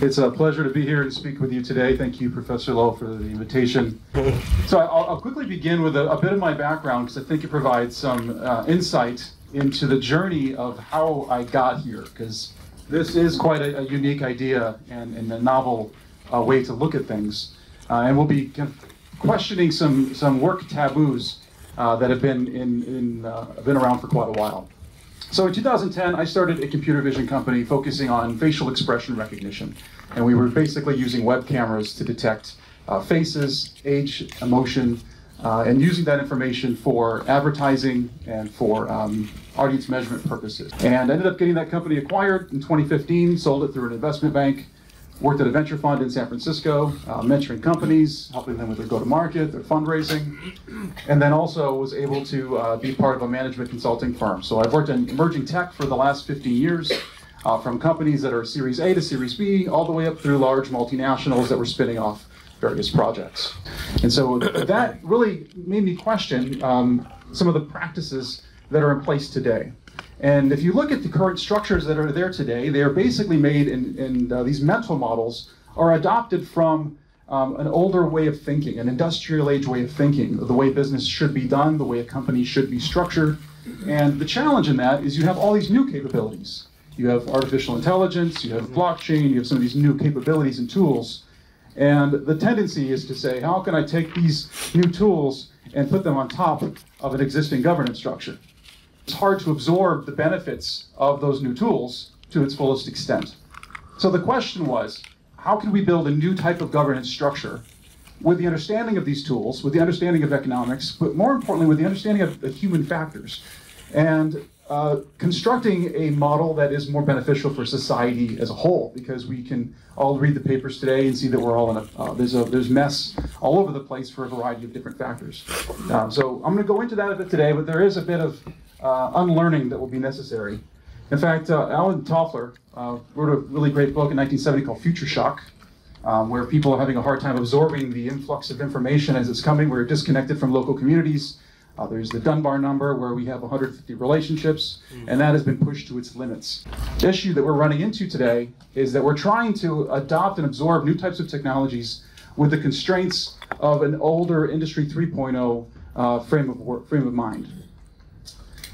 It's a pleasure to be here and speak with you today. Thank you, Professor Lowe, for the invitation. So I'll, I'll quickly begin with a, a, bit of my background because I think it provides some uh, insight into the journey of how I got here because this is quite a, a unique idea and, and, a novel uh, way to look at things. Uh, and we'll be questioning some, some work taboos uh, that have been, in, in, uh, been around for quite a while. So in 2010, I started a computer vision company focusing on facial expression recognition. And we were basically using web cameras to detect uh, faces, age, emotion, uh, and using that information for advertising and for um, audience measurement purposes. And ended up getting that company acquired in 2015, sold it through an investment bank, worked at a venture fund in San Francisco, uh, mentoring companies, helping them with their go-to-market, their fundraising, and then also was able to uh, be part of a management consulting firm. So I've worked in emerging tech for the last 15 years, uh, from companies that are Series A to Series B, all the way up through large multinationals that were spinning off various projects. And so that really made me question um, some of the practices that are in place today. And if you look at the current structures that are there today, they are basically made in, in uh, these mental models are adopted from um, an older way of thinking, an industrial age way of thinking, the way business should be done, the way a company should be structured. And the challenge in that is you have all these new capabilities. You have artificial intelligence, you have blockchain, you have some of these new capabilities and tools. And the tendency is to say, how can I take these new tools and put them on top of an existing governance structure? It's hard to absorb the benefits of those new tools to its fullest extent. So the question was, how can we build a new type of governance structure with the understanding of these tools, with the understanding of economics, but more importantly, with the understanding of, of human factors, and uh, constructing a model that is more beneficial for society as a whole, because we can all read the papers today and see that we're all in a uh, there's a there's mess all over the place for a variety of different factors. Um, so I'm going to go into that a bit today, but there is a bit of uh, unlearning that will be necessary. In fact, uh, Alvin Toffler uh, wrote a really great book in 1970 called Future Shock, um, where people are having a hard time absorbing the influx of information as it's coming. We're disconnected from local communities. Uh, there's the Dunbar number where we have 150 relationships, and that has been pushed to its limits. The issue that we're running into today is that we're trying to adopt and absorb new types of technologies with the constraints of an older Industry 3.0 uh, frame of work, frame of mind.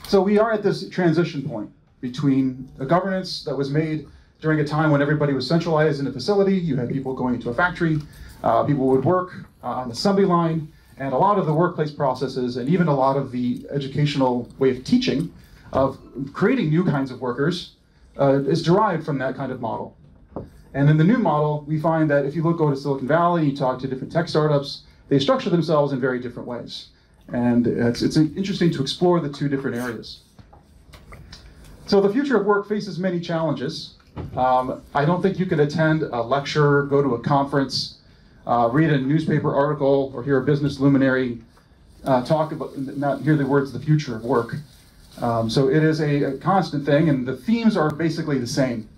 So we are at this transition point between a governance that was made during a time when everybody was centralized in a facility. You had people going into a factory, uh, people would work uh, on the assembly line, and a lot of the workplace processes and even a lot of the educational way of teaching of creating new kinds of workers uh, is derived from that kind of model. And in the new model, we find that if you look go to Silicon Valley, you talk to different tech startups, they structure themselves in very different ways. And it's, it's interesting to explore the two different areas. So the future of work faces many challenges. Um, I don't think you can attend a lecture, go to a conference, uh, read a newspaper article, or hear a business luminary uh, talk about, not hear the words the future of work. Um, so it is a, a constant thing, and the themes are basically the same.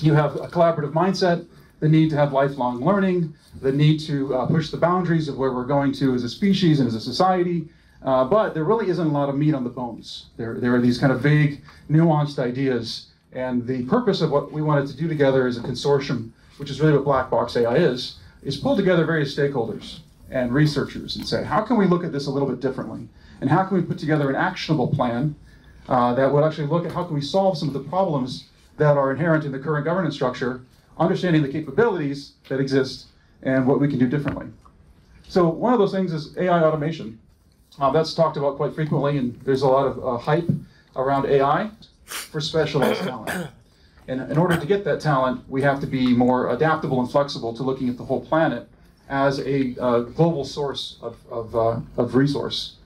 You have a collaborative mindset, the need to have lifelong learning, the need to uh, push the boundaries of where we're going to as a species and as a society. Uh, but there really isn't a lot of meat on the bones. There, there are these kind of vague, nuanced ideas. And the purpose of what we wanted to do together as a consortium, which is really what Black Box AI is, is pull together various stakeholders and researchers and say, how can we look at this a little bit differently? And how can we put together an actionable plan uh, that would actually look at how can we solve some of the problems that are inherent in the current governance structure understanding the capabilities that exist and what we can do differently. So one of those things is AI automation. Uh, that's talked about quite frequently, and there's a lot of uh, hype around AI for specialized talent. And in order to get that talent, we have to be more adaptable and flexible to looking at the whole planet as a uh, global source of, of, uh, of resource.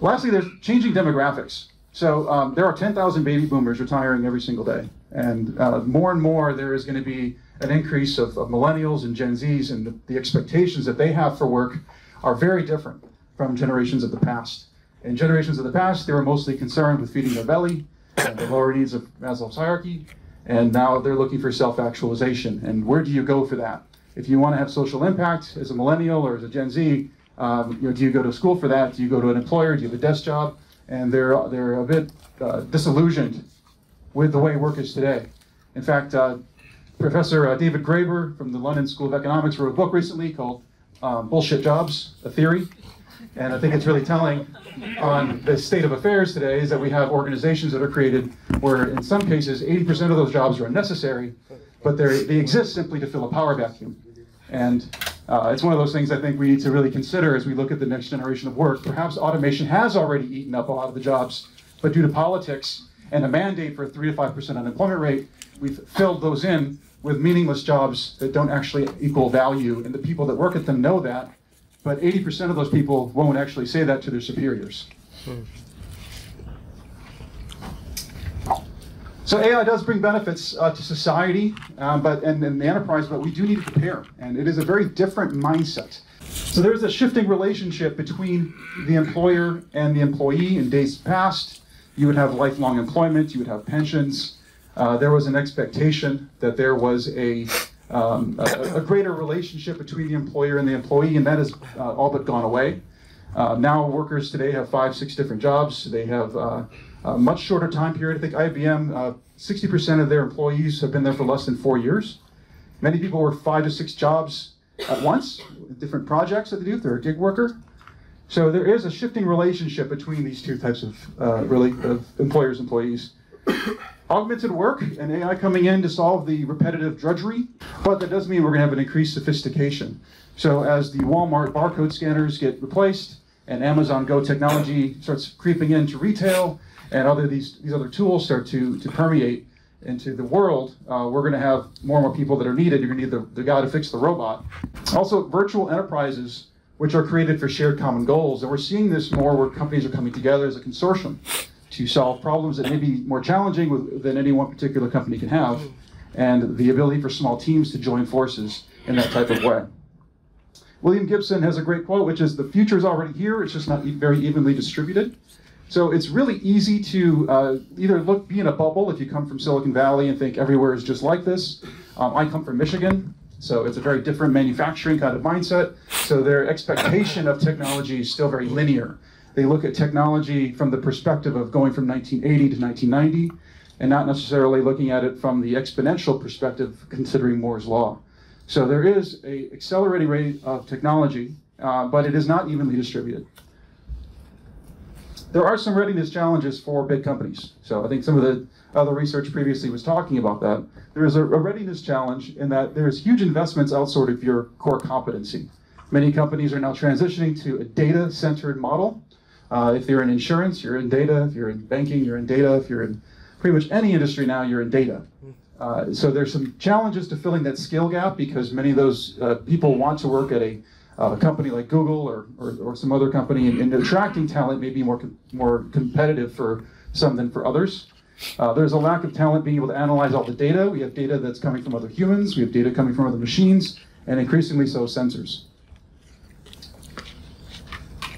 Lastly, there's changing demographics. So um, there are 10,000 baby boomers retiring every single day. And uh, more and more, there is going to be an increase of, of millennials and Gen Zs, and the, the, expectations that they have for work are very different from generations of the past. In generations of the past, they were mostly concerned with feeding their belly and the lower needs of Maslow's hierarchy, and now they're looking for self-actualization. And where do you go for that? If you want to have social impact as a millennial or as a Gen Z, um, you know, do you go to school for that? Do you go to an employer? Do you have a desk job? And they're they're a bit uh, disillusioned with the way work is today. In fact, uh, Professor uh, David Graeber from the London School of Economics wrote a book recently called um, Bullshit Jobs, a Theory. And I think it's really telling on the state of affairs today is that we have organizations that are created where in some cases 80% of those jobs are unnecessary, but they exist simply to fill a power vacuum. And uh, it's one of those things I think we need to really consider as we look at the next generation of work. Perhaps automation has already eaten up a lot of the jobs, but due to politics and a mandate for a 3 to 5% unemployment rate, we've filled those in with meaningless jobs that don't actually equal value, and the people that work at them know that, but 80% of those people won't actually say that to their superiors. Hmm. So AI does bring benefits uh, to society, um, but and, and the enterprise, but we do need to prepare, and it is a very different mindset. So there's a shifting relationship between the employer and the employee. In days past, you would have lifelong employment, you would have pensions. Uh, there was an expectation that there was a, um, a, a, greater relationship between the employer and the employee, and that has uh, all but gone away. Uh, now workers today have five, six different jobs. They have uh, a much shorter time period. I think IBM, 60% uh, of their employees have been there for less than four years. Many people work five to six jobs at once, different projects that they do. They're a gig worker. So there is a shifting relationship between these two types of, uh, really, of employers employees. Augmented work and AI coming in to solve the repetitive drudgery, but that does mean we're going to have an increased sophistication. So as the Walmart barcode scanners get replaced and Amazon Go technology starts creeping into retail, and other these, these other tools start to, to permeate into the world, uh, we're going to have more and more people that are needed. You're going to need the, the guy to fix the robot. Also, virtual enterprises, which are created for shared common goals. And we're seeing this more where companies are coming together as a consortium to solve problems that may be more challenging with, than any one particular company can have, and the ability for small teams to join forces in that type of way. William Gibson has a great quote, which is, the future is already here, it's just not very evenly distributed. So it's really easy to uh, either look, be in a bubble if you come from Silicon Valley and think everywhere is just like this. Um, I come from Michigan, so it's a very different manufacturing kind of mindset. So their expectation of technology is still very linear. They look at technology from the perspective of going from 1980 to 1990, and not necessarily looking at it from the exponential perspective, considering Moore's law. So there is a accelerating rate of technology, uh, but it is not evenly distributed there are some readiness challenges for big companies. So I think some of the other research previously was talking about that. There is a, a readiness challenge in that there's huge investments outside of your core competency. Many companies are now transitioning to a data-centered model. Uh, if you're in insurance, you're in data. If you're in banking, you're in data. If you're in pretty much any industry now, you're in data. Uh, so there's some challenges to filling that skill gap because many of those uh, people want to work at a a company like Google or, or, or some other company, and, and, attracting talent may be more, com more competitive for some than for others. Uh, there's a lack of talent being able to analyze all the data. We have data that's coming from other humans, we have data coming from other machines, and increasingly so sensors.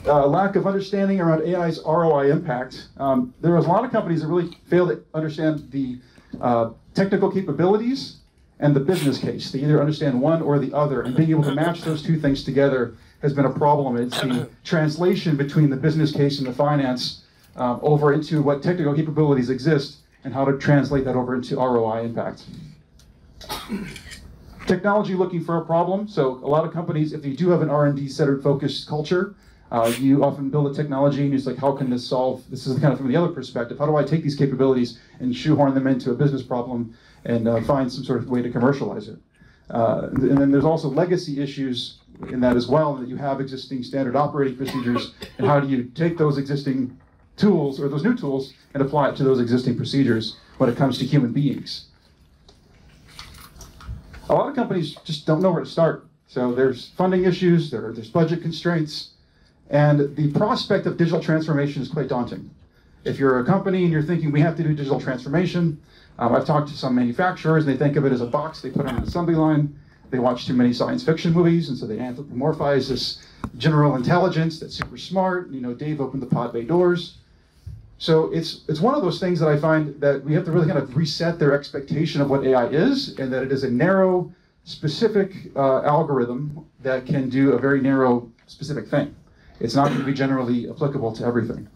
Uh, lack of understanding around AI's ROI impact. Um, there was a lot of companies that really failed to understand the uh, technical capabilities and the business case. They either understand one or the other, and being able to match those two things together has been a problem. It's the translation between the business case and the finance um, over into what technical capabilities exist and how to translate that over into ROI impact. Technology looking for a problem. So a lot of companies, if you do have an R&D centered focused culture, uh, you often build a technology and it's like, how can this solve, this is kind of from the other perspective, how do I take these capabilities and shoehorn them into a business problem and uh, find some sort of way to commercialize it. Uh, and then there's also legacy issues in that as well, that you have existing standard operating procedures, and how do you take those existing tools or those new tools and apply it to those existing procedures when it comes to human beings. A lot of companies just don't know where to start. So there's funding issues, there, there's budget constraints, and the prospect of digital transformation is quite daunting. If you're a company and you're thinking we have to do digital transformation, um, I've talked to some manufacturers, and they think of it as a box they put on an assembly line. They watch too many science fiction movies, and so they anthropomorphize this general intelligence that's super smart. You know, Dave opened the pod bay doors. So it's it's one of those things that I find that we have to really kind of reset their expectation of what AI is, and that it is a narrow, specific uh, algorithm that can do a very narrow, specific thing. It's not going to be generally applicable to everything.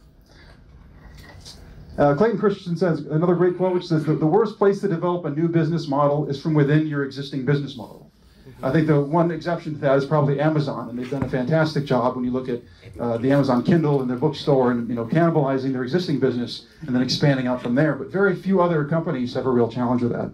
Uh, Clayton Christensen says another great quote, which says that the worst place to develop a new business model is from within your existing business model. I think the one exception to that is probably Amazon, and they've done a fantastic job when you look at uh, the Amazon Kindle and their bookstore, and you know, cannibalizing their existing business and then expanding out from there. But very few other companies have a real challenge with that.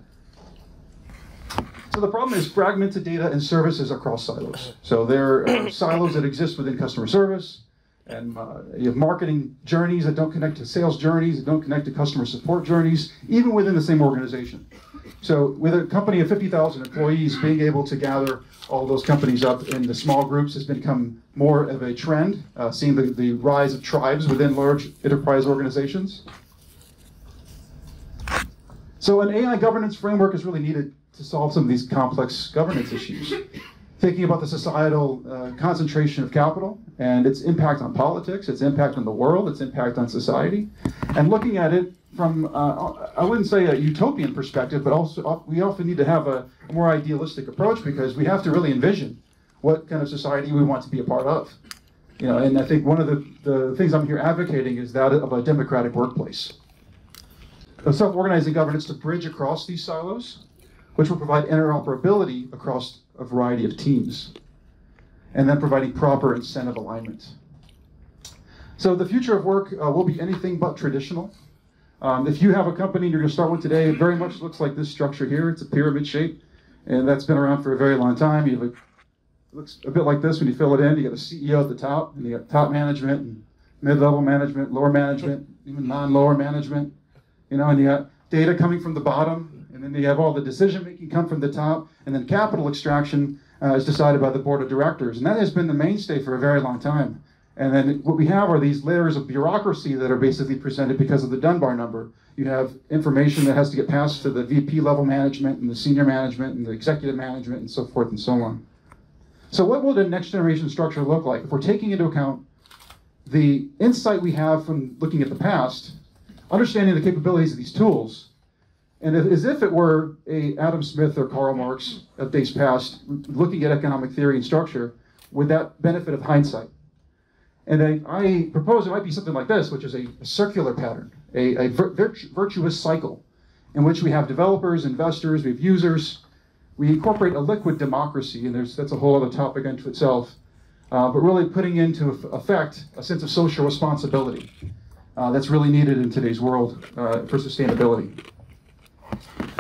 So the problem is fragmented data and services across silos. So there are silos that exist within customer service, and uh, you have marketing journeys that don't connect to sales journeys, that don't connect to customer support journeys, even within the same organization. So with a company of 50,000 employees, being able to gather all those companies up into small groups has become more of a trend, uh, seeing the, the rise of tribes within large enterprise organizations. So an AI governance framework is really needed to solve some of these complex governance issues thinking about the societal uh, concentration of capital and its impact on politics, its impact on the world, its impact on society, and looking at it from, uh, I wouldn't say a utopian perspective, but also uh, we often need to have a, more idealistic approach because we have to really envision what kind of society we want to be a part of. You know, and I think one of the, the things I'm here advocating is that of a democratic workplace. Self-organizing governance to bridge across these silos, which will provide interoperability across a variety of teams, and then providing proper incentive alignment. So the future of work uh, will be anything but traditional. Um, if you have a company and you're going to start one today, it very much looks like this structure here. It's a pyramid shape, and that's been around for a very long time. You have a, it looks a bit like this when you fill it in. You got a CEO at the top, and you got top management, and mid-level management, lower management, even non-lower management. You know, and you got data coming from the bottom, and then you have all the decision making come from the top, and then capital extraction uh, is decided by the board of directors. And that has been the mainstay for a very long time. And then what we have are these layers of bureaucracy that are basically presented because of the Dunbar number. You have information that has to get passed to the VP level management and the senior management and the executive management and so forth and so on. So what will the next generation structure look like if we're taking into account the insight we have from looking at the past, understanding the capabilities of these tools, and as if it were a Adam Smith or Karl Marx of days past looking at economic theory and structure with that benefit of hindsight. And I, I propose it might be something like this, which is a, a circular pattern, a, a vir virtuous cycle in which we have developers, investors, we have users. We incorporate a liquid democracy, and there's, that's a whole other topic unto itself. Uh, but really putting into effect a sense of social responsibility uh, that's really needed in today's world uh, for sustainability.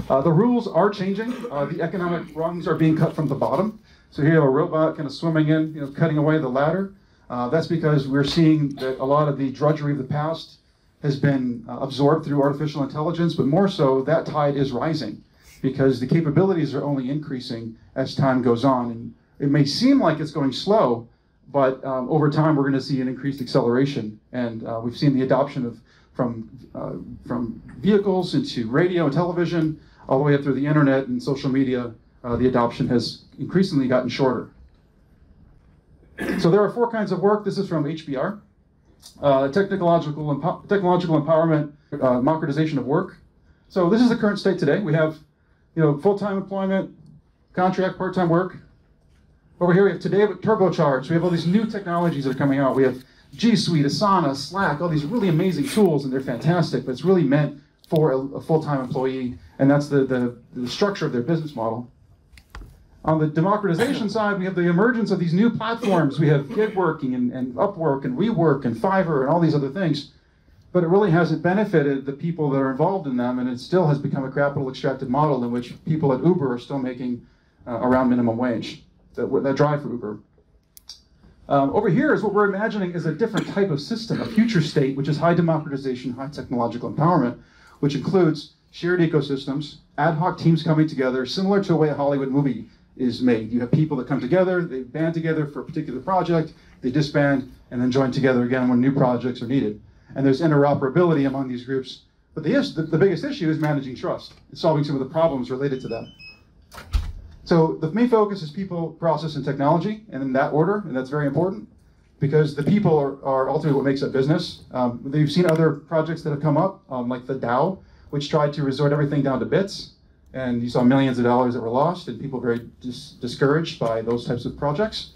Uh, the rules are changing. Uh, the economic rungs are being cut from the bottom. So here you have a robot kind of swimming in, you know, cutting away the ladder. Uh, that's because we're seeing that a lot of the drudgery of the past has been uh, absorbed through artificial intelligence, but more so, that tide is rising because the capabilities are only increasing as time goes on. And it may seem like it's going slow, but um, over time we're going to see an increased acceleration. And uh, we've seen the adoption of from uh, from vehicles into radio and television, all the way up through the internet and social media. Uh, the adoption has increasingly gotten shorter. So there are four kinds of work. This is from HBR. Uh, technological, empo technological empowerment, uh, democratization of work. So this is the current state today. We have, you know, full-time employment, contract, part-time work. Over here we have today with turbocharged. We have all these new technologies that are coming out. We have G Suite, Asana, Slack, all these really amazing tools, and they're fantastic, but it's really meant for a, a full-time employee, and that's the, the, the structure of their business model. On the democratization side, we have the emergence of these new platforms. We have gig working and, and Upwork and WeWork and Fiverr and all these other things. But it really hasn't benefited the people that are involved in them, and it still has become a capital extracted model in which people at Uber are still making uh, around minimum wage that, that drive for Uber. Um, over here is what we're imagining is a different type of system, a future state, which is high democratization, high technological empowerment, which includes shared ecosystems, ad hoc teams coming together, similar to the way a Hollywood movie is made. You have people that come together, they band together for a particular project, they disband, and then join together again when new projects are needed. And there's interoperability among these groups. But the, the, the biggest issue is managing trust and solving some of the problems related to that. So the main focus is people, process, and technology, and in that order, and that's very important because the people are, are ultimately what makes a business. Um, you've seen other projects that have come up, um, like the DAO, which tried to resort everything down to bits, and you saw millions of dollars that were lost, and people very dis discouraged by those types of projects.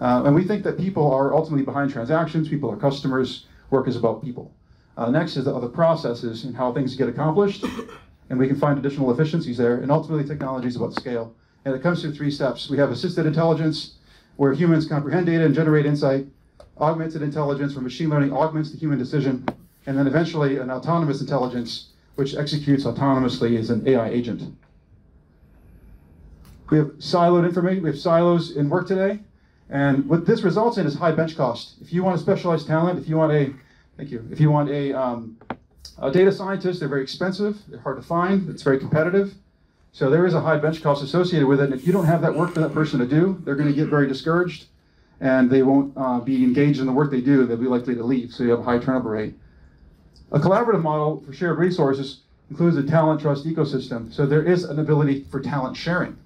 Uh, and we think that people are ultimately behind transactions, people are customers, work is about people. Uh, next is the other processes and how things get accomplished, and we can find additional efficiencies there. And ultimately, technology is about scale. And it comes through three steps. We have assisted intelligence, where humans comprehend data and generate insight. Augmented intelligence, where machine learning augments the human decision. And then eventually, an autonomous intelligence, which executes autonomously as an AI agent. We have siloed information, we have silos in work today. And what this results in is high bench cost. If you want a specialized talent, if you want a, thank you, if you want a, um, a data scientist, they're very expensive, they're hard to find, it's very competitive. So there is a high bench cost associated with it. And if you don't have that work for that person to do, they're going to get very discouraged and they won't uh, be engaged in the work they do. They'll be likely to leave. So you have a high turnover rate. A collaborative model for shared resources includes a talent trust ecosystem. So there is an ability for talent sharing.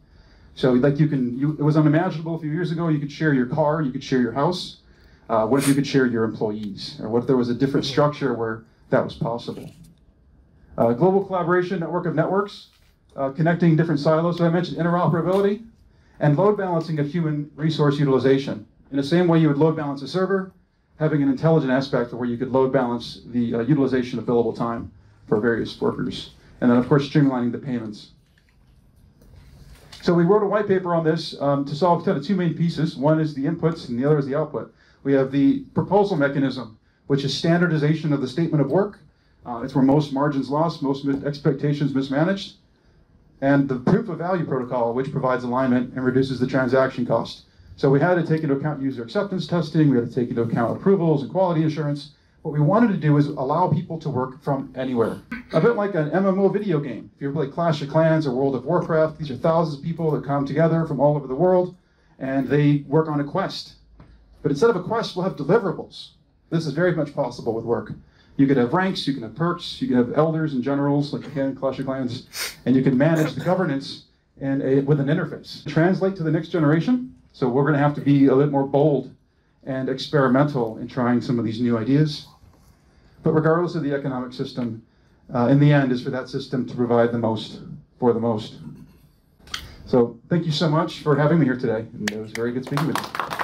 So like you can, you, it was unimaginable a few years ago. You could share your car, you could share your house. Uh, what if you could share your employees? Or what if there was a different structure where that was possible? Uh, global collaboration, network of networks, uh, connecting different silos. So I mentioned interoperability and load balancing of human resource utilization. In the same way you would load balance a server, having an intelligent aspect where you could load balance the uh, utilization of billable time for various workers. And then, of course, streamlining the payments. So we wrote a white paper on this um, to solve kind of two main pieces. One is the inputs and the other is the output. We have the proposal mechanism, which is standardization of the statement of work. Uh, it's where most margins lost, most expectations mismanaged. And the proof of value protocol, which provides alignment and reduces the transaction cost. So we had to take into account user acceptance testing, we had to take into account approvals and quality assurance, what we wanted to do is allow people to work from anywhere. A bit like an MMO video game. If you ever play Clash of Clans or World of Warcraft, these are thousands of people that come together from all over the world and they work on a quest. But instead of a quest, we'll have deliverables. This is very much possible with work. You could have ranks, you can have perks, you can have elders and generals, like again, Clash of Clans, and you can manage the governance and a, with an interface. Translate to the next generation. So we're going to have to be a little more bold and experimental in trying some of these new ideas. But regardless of the economic system, uh, in the end is for that system to provide the most for the most. So thank you so much for having me here today. And it was very good speaking with you.